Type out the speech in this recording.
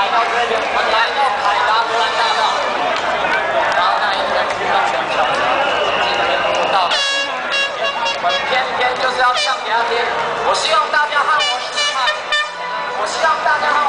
来到这边我们来到凯达格兰大道然后那一天非常想唱我们自己的人听不到我们偏偏就是要唱给他听我希望大家和我一起唱我希望大家